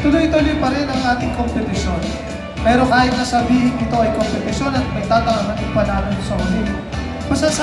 Tuloy-tuloy pa rin ang ating kompetisyon. Pero kahit na sabihin ito ay kompetisyon at may tatangaman pa namin sa uli, masasabi